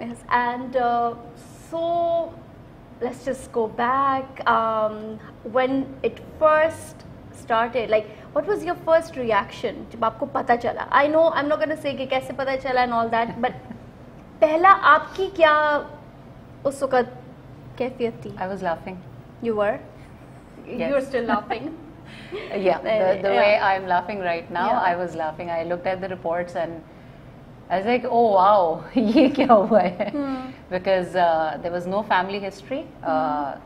Yes, and uh, so let's just go back. Um, when it first started, like, what was your first reaction जब आपको पता चला? I know I'm not gonna say कि कैसे पता चला and all that, but पहला आपकी क्या उस वक्त कैफियत थी? I was laughing. You were? Yes. You're still laughing. Yeah, the, the Yeah. way I'm laughing right now, Yeah. I was laughing. I looked at the reports and I like oh wow ये क्या हुआ है? Because there was no family history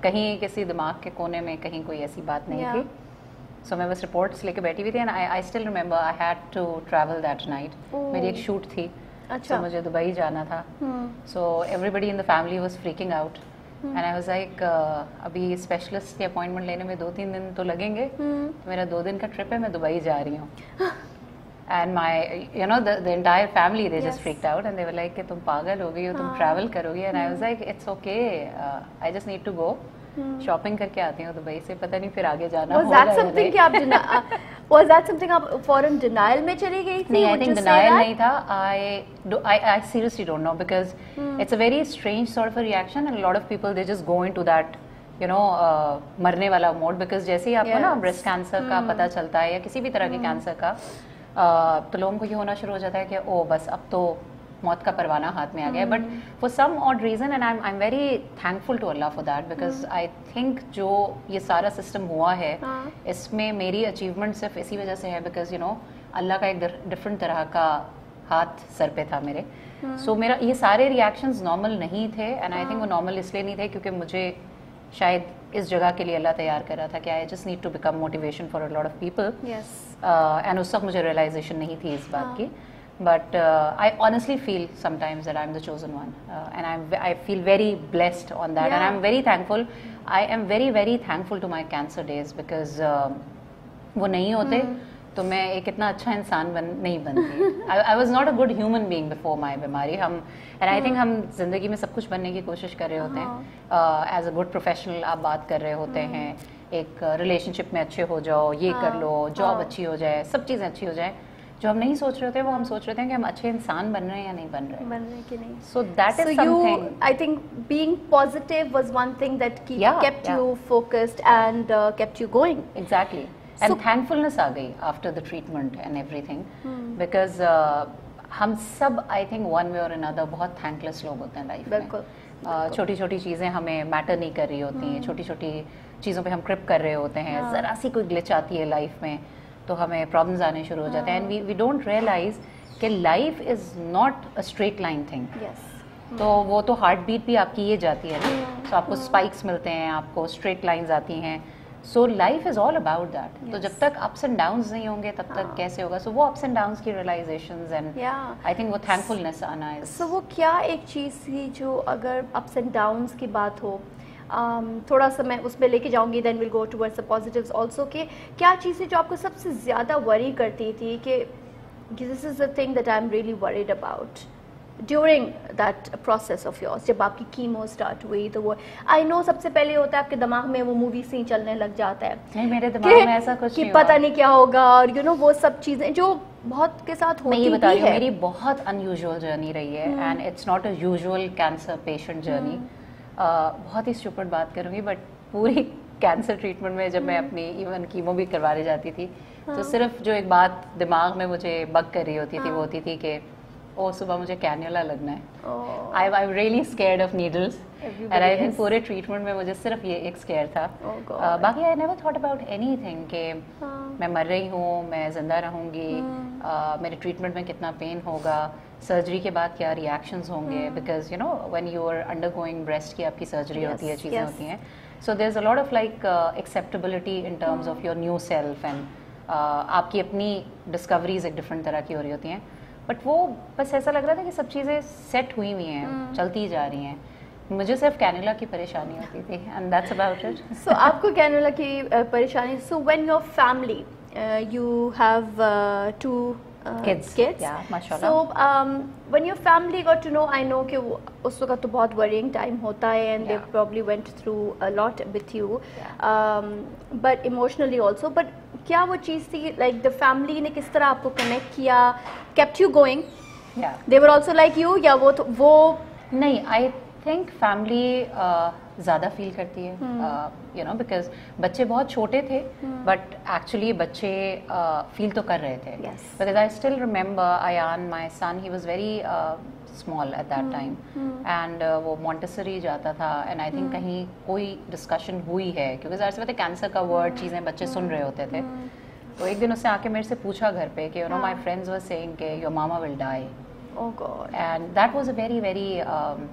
कहीं किसी दिमाग के कोने में कहीं कोई ऐसी बात नहीं थी। सो मैं बस रिपोर्ट्स लेके बैठी हुई थी and I still remember I had to travel that night मेरी एक शूट थी। अच्छा। मुझे दुबई जाना था। So everybody in the family was freaking out and I was like अभी स्पेशलिस्ट की अपॉइंटमेंट लेने में दो तीन दिन तो लगेंगे। hmm. मेरा दो दिन का ट्रिप है मैं दुबई जा रही हूँ. And my you know the entire family they Yes. Just freaked out and they were like कि तुम पागल हो गई हो तुम. ट्रैवल करोगी and I was like it's okay I just need to go shopping करके आती हूँ दुबई से पता नहीं फिर आगे जाना Was that something नहीं। कि आप uh, was that something आप foreign denial में चली गई थी? नहीं I Would think you say denial that? नहीं था I I I seriously don't know because it's a very strange sort of reaction and lot of people they just go into that you know मरने वाला mode because जैसे ही आपको ना breast cancer का पता चलता है या किसी भी तरह के कैंसर का uh, तो लोगों को ये होना शुरू हो जाता है कि ओ बस अब तो मौत का परवाना हाथ में आ गया but for some odd reason and I am very thankful to Allah for that because I think जो ये सारा सिस्टम हुआ है हाँ. इसमें मेरी अचीवमेंट सिर्फ़ इसी वजह से है बिकॉज़ यू नो अल्लाह का एक डिफरेंट तरह का हाथ सर पे था मेरे। सो so, मेरा ये सारे रिएक्शंस नॉर्मल नहीं थे एंड आई थिंक वो नॉर्मल इसलिए नहीं थे क्योंकि मुझे शायद इस जगह के लिए अल्लाह तैयार कर रहा था कि I just need to become motivation for a lot of people. And उस वक्त मुझे रियलाइजेशन नहीं थी इस बात की. But I honestly feel sometimes that I am the chosen one and I I feel very blessed on that and I am very thankful I am very very thankful to my cancer days because वो नहीं होते तो मैं एक इतना अच्छा इंसान बन नहीं बनती. I was not a good human being before my बीमारी. हम एंड आई थिंक हम ज़िंदगी में सब कुछ बनने की कोशिश कर रहे होते हैं. एज अ गुड प्रोफेशनल आप बात कर रहे होते हैं. एक रिलेशनशिप में अच्छे हो जाओ ये हाँ, कर लो जॉब हाँ। अच्छी हो जाए सब चीज़ें अच्छी हो जाए जो हम नहीं सोच रहे होते वो हम सोच रहे थे कि हम अच्छे इंसान बन रहे हैं या नहीं बन रहे बन रहे कि नहीं? So that is something was one thing that keep, Yeah, kept yeah. you focused and uh, kept you going. Exactly and thankfulness आ गई after the treatment and everything Hmm. Because हम सब आई थिंक वन वे और another बहुत thankless लोग होते हैं life में बिल्कुल, छोटी छोटी चीज़ें हमें मैटर नहीं कर रही होती हैं छोटी छोटी चीज़ों पे हम क्रिप कर रहे होते हैं हाँ. ज़रा सी कोई ग्लिच आती है लाइफ में तो हमें प्रॉब्लम्स आने शुरू हो जाते हैं। And we we don't realize कि life is not a straight line thing तो वो तो हार्ट बीट भी आपकी ये जाती है ना। तो आपको स्पाइक्स मिलते हैं आपको स्ट्रेट लाइंस आती हैं। So life is all about that तो जब तक अप्स एंड डाउन्स नहीं होंगे तब तक हाँ. कैसे होगा? सो so, वो अप्स एंड डाउन्स की रियलाइजेशंस एंड आई थिंक वो थैंकफुलनेस आना है सो so, वो क्या एक चीज़ थी जो अगर अप्स एंड डाउन्स की बात हो थोड़ा सा मैं उसमें लेके जाऊँगी then will go towards the positives also कि क्या चीज़ जो आपको सबसे ज़्यादा वरी करती थी कि this is the thing that I am really worried about during that process of yours जब आपकी कीमो स्टार्ट हुई तो वो आई नो सबसे पहले होता है आपके दिमाग में वो मूवी सीन चलने लग जाता है। नहीं मेरे दिमाग में ऐसा कुछ कि नहीं पता नहीं क्या होगा और यू you नो know, वो सब चीज़ें जो बहुत के साथ होती मैं ये बता रही है मेरी बहुत अनयूजुअल जर्नी रही है and it's not a usual cancer patient journey बहुत ही स्टूपर्ड बात करूँगी बट पूरी कैंसर ट्रीटमेंट में जब मैं अपनी इवन कीमो भी करवाने जाती थी हाँ। तो सिर्फ़ जो एक बात दिमाग में मुझे बग कर रही होती हाँ। थी वो होती थी कि ओ सुबह मुझे कैन्यूला लगना है। Oh. I I really scared of needles and I think पूरे ट्रीटमेंट में मुझे सिर्फ़ ये एक स्केयर था। Oh Uh, बाकी I never thought about anything कि हाँ. मैं मर रही हूँ मैं ज़िंदा रहूँगी uh, मेरे ट्रीटमेंट में कितना पेन होगा सर्जरी के बाद क्या रिएक्शंस होंगे? Because you know when you are undergoing breast की आपकी सर्जरी Yes, होती है चीज़ें yes. होती हैं। So there is a lot of like acceptability in terms of your new self and आपकी अपनी डिस्कवरीज एक डिफरेंट तरह की हो रही होती हैं। बट वो बस ऐसा लग रहा था कि सब चीज़ें सेट हुई हुई हैं चलती जा रही हैं। मुझे सिर्फ़ कैनोला की परेशानी होती थी and that's about it so आपको कैनोला की परेशानी so when your family you have two kids kids so when your family got to know I know कि उस वक्त तो बहुत वरिंग टाइम होता है and they probably went through a lot with you but emotionally also but क्या वो चीज़ थी लाइक द फैमिली ने किस तरह आपको कनेक्ट किया going yeah they were also like you या वो तो वो नहीं आई थिंक फैमिली ज़्यादा फील करती है Hmm. यू नो बिकॉज़ बच्चे बहुत छोटे थे Hmm. बट एक्चुअली बच्चे फील तो कर रहे थे because I still remember Ayaan my son he was very small at that time Hmm. And वो मॉन्टेसरी जाता था एंड आई थिंक कहीं कोई डिस्कशन हुई है क्योंकि ज़ाहिर सी बात है कैंसर का वर्ड चीज़ें बच्चे सुन रहे होते थे। Hmm. तो एक दिन उसने आके मेरे से पूछा घर पे कि you know. My friends were saying कि your mama will die Oh God. and that was a very very um,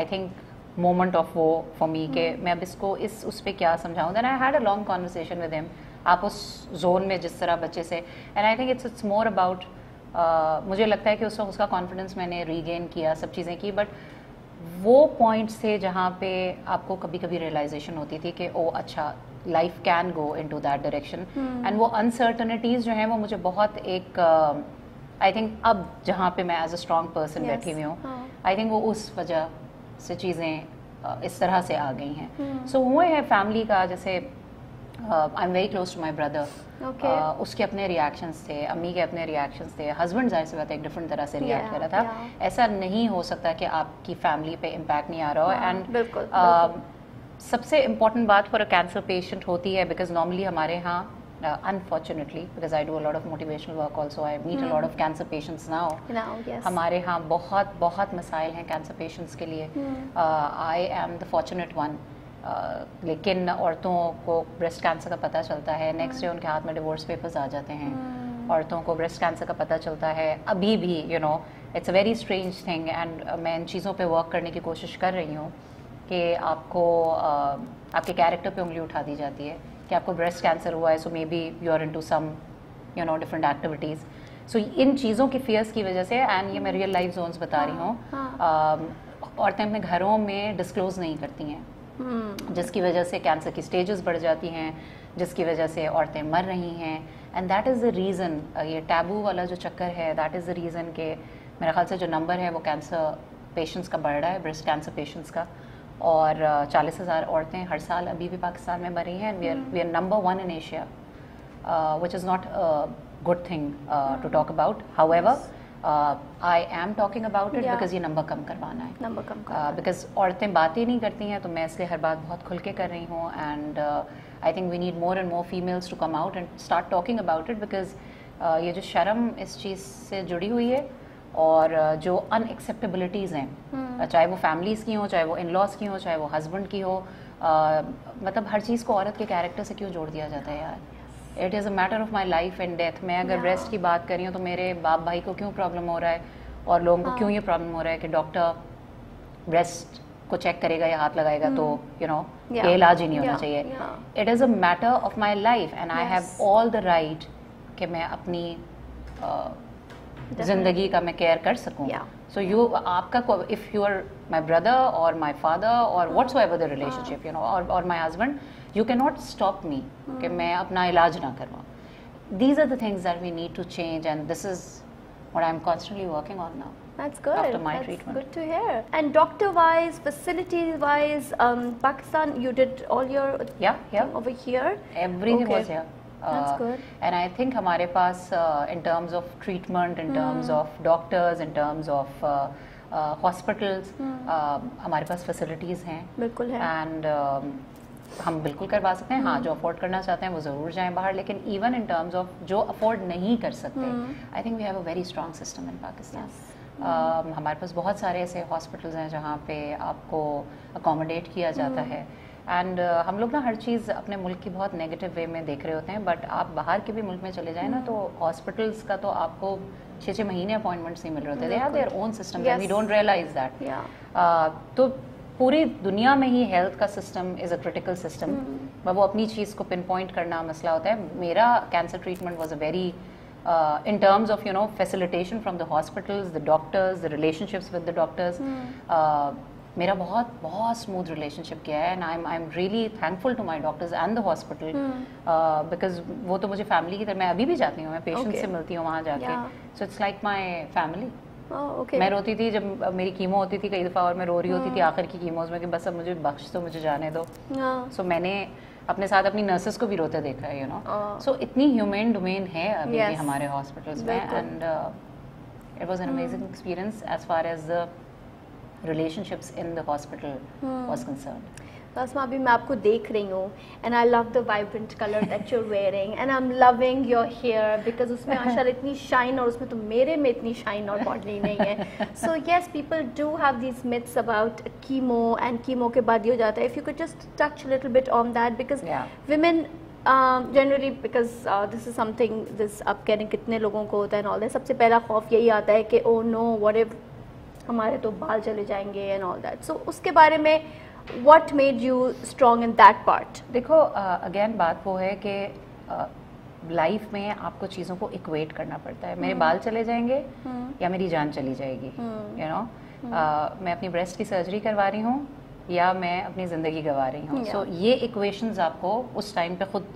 I think moment of woe for me मैं अब इसको इस उस पे क्या समझाऊं? Then I had a long conversation with him. आप उस जोन में जिस तरह बच्चे से and I think it's it's more about uh, मुझे लगता है कि उस वक्त उसका कॉन्फिडेंस मैंने रीगेन किया सब चीज़ें की बट वो पॉइंट्स थे जहाँ पे आपको कभी कभी रियलाइजेशन होती थी कि ओ अच्छा life can go into that direction. And वो अनसर्टनिटीज़ जो हैं वो मुझे बहुत एक आई थिंक अब जहाँ पे मैं एज अ स्ट्रॉन्ग पर्सन बैठी हुई हूँ हाँ. आई थिंक वो उस वजह से चीज़ें इस तरह से आ गई हैं Hmm. सो हुए हैं फैमिली का जैसे I am very close to my brother उसके अपने रिएक्शंस थे अम्मी के अपने रिएक्शंस थे हस्बैंड ज़ाहिर सी बात है एक डिफरेंट तरह से रिएक्ट Yeah, कर रहा था yeah. ऐसा नहीं हो सकता कि आपकी फैमिली पे इम्पैक्ट नहीं आ रहा हो हाँ, एंड बिल्कुल, बिल्कुल। सबसे इंपॉर्टेंट बात फॉर अ कैंसर पेशेंट होती है बिकॉज़ नॉर्मली हमारे यहाँ unfortunately because I do of motivational work also I meet a lot of cancer patients now Now, yes. हमारे यहाँ बहुत बहुत मसाइल हैं कैंसर पेशेंट्स के लिए Hmm. I am the fortunate one लेकिन औरतों को ब्रेस्ट कैंसर का पता चलता है। नेक्स्ट डे उनके हाथ में डिवोर्स पेपर्स आ जाते हैं। Hmm. औरतों को ब्रेस्ट कैंसर का पता चलता है। अभी भी you know it's a very strange thing and मैं इन चीज़ों पे वर्क करने की कोशिश कर रही हूँ कि आपको uh, आपके कैरेक्टर पे उंगली उठा दी जाती है कि आपको ब्रेस्ट कैंसर हुआ है so may be you are into some you know different activities so इन चीज़ों की फियर्स की वजह से एंड ये मैं रियल लाइफ जोन्स बता रही हूँ हाँ, औरतें अपने घरों में डिस्क्लोज नहीं करती हैं. जिसकी वजह से कैंसर की स्टेजेस बढ़ जाती हैं जिसकी वजह से औरतें मर रही हैं and that is the reason ये टैबू वाला जो चक्कर है दैट इज़ द रीज़न के मेरे ख्याल से जो नंबर है वो कैंसर पेशेंट्स का बढ़ रहा है ब्रेस्ट कैंसर पेशेंट्स का। और चालीस हज़ार औरतें हर साल अभी भी पाकिस्तान में मर रही हैं we are we are number one in Asia which is not good thing to talk about however I am talking about it because ये नंबर कम करवाना है। Number कम बिकॉज़ औरतें बात ही नहीं करती हैं तो मैं इसलिए हर बात बहुत खुल के कर रही हूँ। And I think we need more and more females to come out and start talking about it because ये जो शर्म इस चीज़ से जुड़ी हुई है और uh, जो अनएक्सेप्टेबिलिटीज़ हैं Hmm. चाहे वो फैमिलीज़ की हो चाहे वो इन लॉज की हो चाहे वो हस्बैंड की हो uh, मतलब हर चीज़ को औरत के कैरेक्टर से क्यों जोड़ दिया जाता है यार? It is a matter of my life and death मैं अगर ब्रेस्ट Yeah. की बात कर रही हूँ तो मेरे बाप भाई को क्यों प्रॉब्लम हो रहा है? और लोगों को हाँ. क्यों ये प्रॉब्लम हो रहा है कि डॉक्टर ब्रेस्ट को चेक करेगा या हाथ लगाएगा? तो यू नो Hmm. ये इलाज ही नहीं होना चाहिए। It is a matter of my life and I have all the right कि मैं अपनी uh, ज़िंदगी का मैं केयर कर सकूँ। Yeah. सो यू आपका if you are my brother और माई फादर और whatever the relationship you know और और my husband you can not stop me कि Hmm. मैं अपना इलाज ना करवाऊँ these are the things that we need to change and this is what I'm constantly working on now. That's good. After my That's treatment. good to hear. And doctor-wise, facility-wise, um, Pakistan, you did all your Yeah, yeah. thing over here. Everything Okay. was here. That's good. And I think हमारे पास in terms of treatment in terms of doctors in terms of terms of hospitals, Hmm. uh, हमारे पास facilities हैं. बिल्कुल है and हम बिल्कुल करवा सकते हैं हाँ हम्म। जो अफोर्ड करना चाहते हैं वो ज़रूर जाएँ बाहर लेकिन इवन इन टर्म्स ऑफ़ जो अफोर्ड नहीं कर सकते। I think we have a very strong system in Pakistan Um, हमारे पास बहुत सारे ऐसे हॉस्पिटल्स हैं जहाँ पे आपको अकोमोडेट किया जाता हम्म। है एंड uh, हम लोग ना हर चीज़ अपने मुल्क की बहुत नेगेटिव वे में देख रहे होते हैं बट आप बाहर के भी मुल्क में चले जाएँ ना। तो हॉस्पिटल्स का तो आपको छः छः महीने अपॉइंटमेंट्स नहीं मिल रहे होते। They have their own system we don't realize that तो पूरी दुनिया में ही हेल्थ का system is a critical system. वो अपनी चीज़ को पिन पॉइंट करना मसला होता है। मेरा cancer treatment was a very in terms of you know facilitation from the hospitals the doctors the relationships with the doctors मेरा बहुत बहुत स्मूथ रिलेशनशिप किया है and I am I am really thankful to my doctors and the hospital because वो तो मुझे family की तरह मैं अभी भी जाती हूँ मैं पेशेंट Okay. से मिलती हूँ वहाँ जाके। So it's like my family मैं रोती थी जब मेरी कीमो होती थी कई दफ़ा और मैं रो रही होती थी हाँ। आखिर की कीमोज में कि बस अब मुझे बख्श तो मुझे जाने दो. सो मैंने अपने साथ अपनी नर्सेस को भी रोते देखा है यू नो. सो इतनी ह्यूमेन डोमेन है अभी भी हमारे हॉस्पिटल्स में and it was an amazing experience as far as the relationships in the hospital was concerned. तो असमा अभी मैं आपको देख रही हूँ and I love the vibrant colour that you're wearing and I am loving your hair because उसमें माशा इतनी शाइन और उसमें तो मेरे में इतनी शाइन और बॉडी नहीं है so yes people do have these myths about chemo and chemo के बाद ये हो जाता है if you could just touch little bit on that because women generally because this is something this अब कह रहे कितने लोगों को होता है ऑल दैट सबसे पहला खौफ यही आता है कि ओ नो वट इफ़ हमारे तो बाल चले जाएँगे एंड ऑल दैट सो उसके बारे में what made you strong in that part देखो अगेन uh, बात वो है कि लाइफ uh, में आपको चीज़ों को इक्वेट करना पड़ता है मेरे hmm. बाल चले जाएँगे hmm. या मेरी जान चली जाएगी यू hmm. नो मैं अपनी ब्रेस्ट की सर्जरी करवा रही हूँ या मैं अपनी ज़िंदगी गवा रही हूँ सो yeah. so, ये इक्वेशंस आपको उस टाइम पे खुद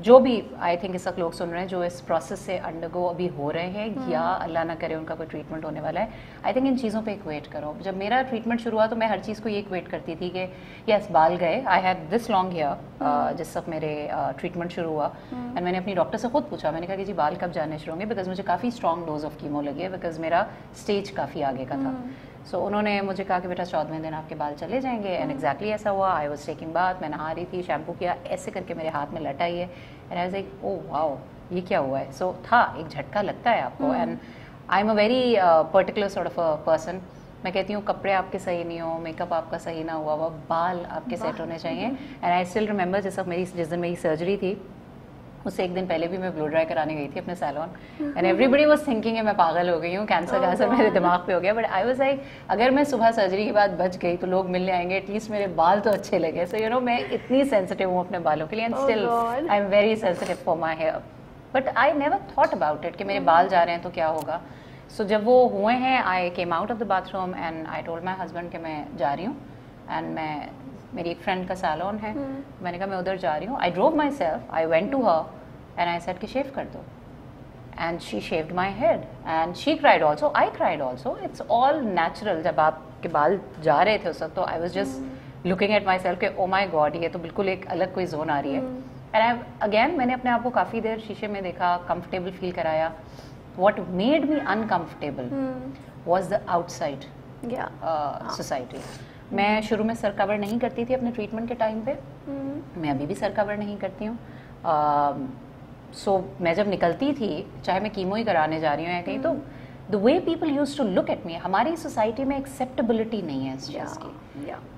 जो भी आई थिंक इस वक्त लोग सुन रहे हैं जो इस प्रोसेस से अंडरगो अभी हो रहे हैं hmm. या अल्लाह ना करे उनका कोई ट्रीटमेंट होने वाला है आई थिंक इन चीज़ों पे एक वेट करो जब मेरा ट्रीटमेंट शुरू हुआ तो मैं हर चीज़ को ये एक वेट करती थी कि यस बाल गए I had this long hair जिस वक्त मेरे ट्रीटमेंट uh, शुरू हुआ एंड hmm. मैंने अपनी डॉक्टर से खुद पूछा मैंने कहा कि जी बाल कब जाने शुरू होंगे बिकॉज़ मुझे काफ़ी स्ट्रॉन्ग डोज ऑफ़ कीमो लगी है बिकॉज़ मेरा स्टेज काफ़ी आगे का था hmm. सो so, उन्होंने मुझे कहा कि बेटा चौदहवें दिन आपके बाल चले जाएँगे। एंड एग्जैक्टली ऐसा हुआ। आई वॉज़ टेकिंग बात मैं नहा रही थी शैम्पू किया ऐसे करके मेरे हाथ में लट आई है। And I like oh wow ये क्या हुआ है? सो so, था एक झटका लगता है आपको। And I am a very particular sort of a person मैं कहती हूँ कपड़े आपके सही नहीं हो मेकअप आपका सही ना हुआ वो बाल आपके सेट होने चाहिए। एंड आई स्टिल रिमेंबर जैसा मेरी जिस दिन मेरी सर्जरी थी उससे एक दिन पहले भी मैं ब्लो ड्राई कराने गई थी अपने salon and everybody was thinking है मैं पागल हो गई हूँ कैंसर का असर मेरे दिमाग पे हो गया बट आई वॉज़ लाइक अगर मैं सुबह सर्जरी के बाद बच गई तो लोग मिलने आएँगे एटलीस्ट मेरे बाल तो अच्छे लगे। सो यू नो मैं इतनी सेंसिटिव हूँ अपने बालों के लिए and still I am very sensitive for my hair but I never thought about it कि मेरे बाल जा रहे हैं तो क्या होगा। सो so, जब वो हुए हैं I came out of the bathroom and I told my husband कि मैं जा रही हूँ एंड मैं मेरी एक फ्रेंड का सैलून है। hmm. मैंने कहा मैं उधर जा रही हूँ. I drove myself I went to her and I said कि शेव कर दो. And she shaved my head and she cried also I cried also it's all natural जब आपके बाल जा रहे थे उस वक्त तो I was just looking at myself के ओ माई गॉड ये तो बिल्कुल एक अलग कोई जोन आ रही है. एंड आई अगेन मैंने अपने आप को काफ़ी देर शीशे में देखा कंफर्टेबल फील कराया। What made me uncomfortable was the outside society मैं शुरू में सर कवर नहीं करती थी अपने ट्रीटमेंट के टाइम पे। hmm. मैं अभी भी सर कवर नहीं करती हूँ। सो मैं जब निकलती थी चाहे मैं कीमो ही कराने जा रही हूँ या कहीं तो the way people use to look at me हमारी सोसाइटी में एक्सेप्टेबिलिटी नहीं है इस चीज़ की।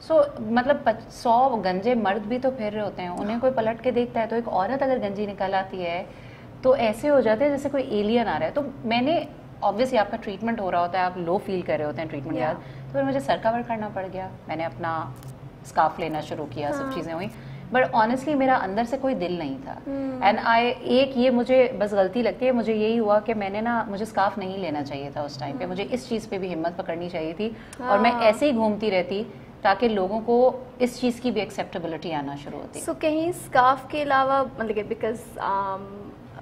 सो so, मतलब सौ गंजे मर्द भी तो फिर रहे होते हैं उन्हें कोई पलट के देखता है तो एक औरत अगर गंजी निकल आती है तो ऐसे हो जाते हैं जैसे कोई एलियन आ रहा है। तो मैंने ऑब्वियसली आपका ट्रीटमेंट हो रहा होता है आप लो फील कर रहे होते हैं ट्रीटमेंट के बाद तो फिर मुझे सर कवर करना पड़ गया मैंने अपना स्काफ लेना शुरू किया हाँ. सब चीज़ें हुई बट ऑनेस्टली मेरा अंदर से कोई दिल नहीं था एंड hmm. आई एक ये मुझे बस गलती लगती है मुझे यही हुआ कि मैंने ना मुझे स्काफ नहीं लेना चाहिए था उस टाइम hmm. पे hmm. मुझे इस चीज़ पे भी हिम्मत पकड़नी चाहिए थी और मैं हाँ। ऐसे ही घूमती रहती ताकि लोगों को इस चीज़ की भी एक्सेप्टेबिलिटी आना शुरू होती सो so, कहीं स्काफ के अलावा मतलब बिकॉज़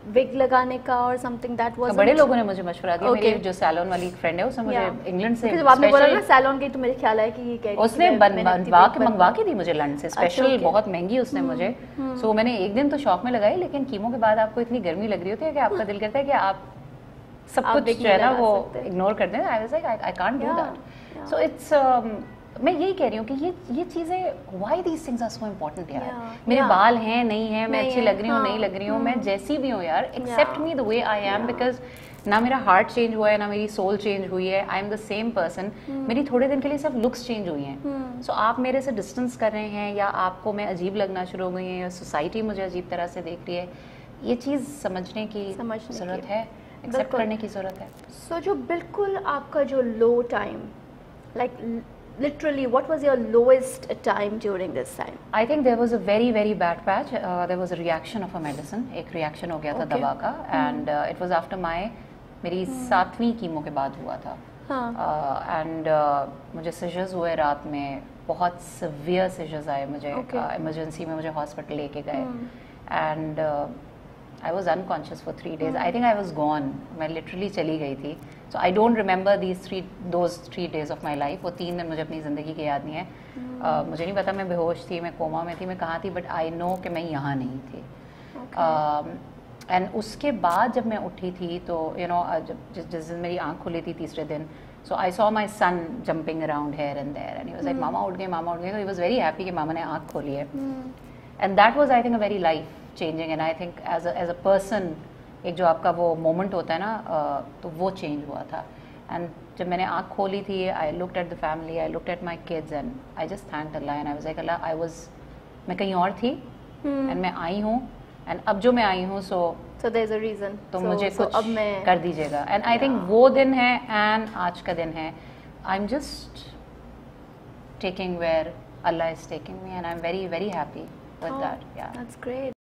विग लगाने का और समथिंग दैट वाज बड़े लोगों ने मुझे मशवरा दिया। okay. मेरी जो सैलून वाली फ्रेंड है उसने मुझे इंग्लैंड से जब आपने बोला ना सैलून की तो मुझे ख्याल है कि ये कह उसने बनवा के मंगवा के दी मुझे लंडन से। स्पेशल अच्छा, बहुत महँगी उसने hmm, मुझे। सो hmm. मैंने एक दिन तो शॉप में लगाई लेकिन कीमो के बाद आपको इतनी गर्मी लग रही होती है कि आपका दिल करता है कि आप सब कुछ जो है ना वो इग्नोर कर दें। I was like I can't do that so it's मैं यही कह रही हूँ कि ये ये चीज़ें why these things are so important यार? Yeah, मेरे yeah. बाल हैं नहीं है मैं अच्छी लग रही हूँ हाँ, नहीं लग रही हूँ मैं hmm. जैसी भी हूँ यार accept me the way I am because ना मेरा हार्ट चेंज हुआ है ना मेरी सोल चेंज हुई है I am the same person मेरी थोड़े दिन के लिए सिर्फ़ लुक्स चेंज हुई हैं। सो hmm. so, आप मेरे से डिस्टेंस कर रहे हैं या आपको मैं अजीब लगना शुरू हो गई है या सोसाइटी मुझे अजीब तरह से देख रही है ये चीज़ समझने की ज़रूरत है एक्सेप्ट करने की ज़रूरत है। सो so, जो बिल्कुल आपका जो low time like literally what was your lowest time during this time i think there was a very very bad patch uh, there was a reaction of a medicine एक reaction हो गया था okay. दवा का and uh, it was after my मेरी hmm. सातवीं chemo के बाद हुआ था एंड हाँ. uh, मुझे सिजर्स हुए रात में बहुत सिवियर सिजर्स आए मुझे इमरजेंसी okay. uh, में मुझे हॉस्पिटल लेके गए and I was unconscious for three days I think I was gone मैं लिटरली चली गई थी. So I don't remember these three those three days of my life वो तीन दिन मुझे अपनी ज़िंदगी की याद नहीं है. Uh, मुझे नहीं पता मैं बेहोश थी मैं कोमा में थी मैं कहाँ थी बट आई नो कि मैं यहाँ नहीं थी. And okay. um, उसके बाद जब मैं उठी थी तो यू नो जब जिस जिस दिन मेरी आँख खुली थी तीसरे दिन so I saw my son jumping around here and there, and he was like, Hmm. उठ गए मामा उठ गए. Was very happy कि मामा ने आँख खोली है. And And was I think think, a very life changing. And I think as a, as a person, एक जो आपका वो moment होता है ना, uh, तो वो change हुआ था. And जब मैंने आँख खोली थी, I looked at the family, I looked at my kids, and I just thanked Allah. And I was like, Allah, I was, मैं कहीं और थी, Hmm. and मैं आई हूँ, and अब जो मैं आई हूँ, so So there's a reason. तो so, मुझे कुछ अब मैं कर दीजिएगा एंड आई थिंक Yeah. वो दिन है एंड आज का दिन है I am just taking where Allah is taking me and I am very very happy with Oh, that या That's great.